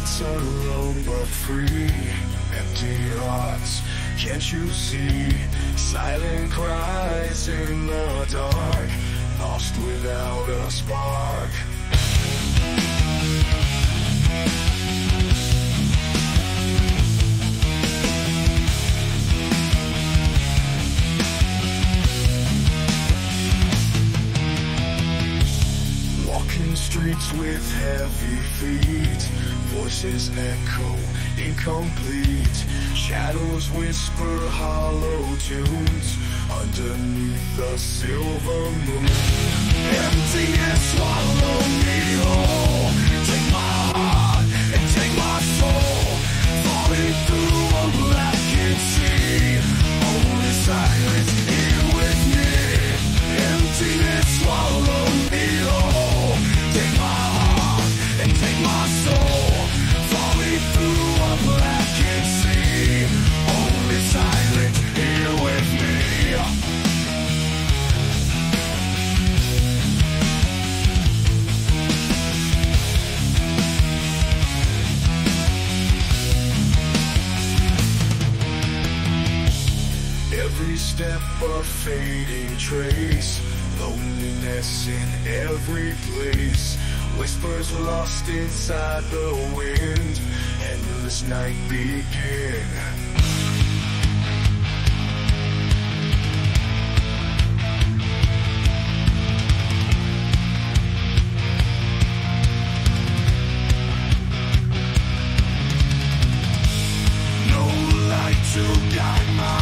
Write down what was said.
nothing but free, empty hearts. Can't you see silent cries in the dark, lost without a spark? Walking streets with heavy feet, voices echo incomplete. Shadows whisper hollow tunes underneath the silver moon. Emptiness swallow me whole. Every step a fading trace, loneliness in every place. Whispers lost inside the wind, endless night begin. No light to guide my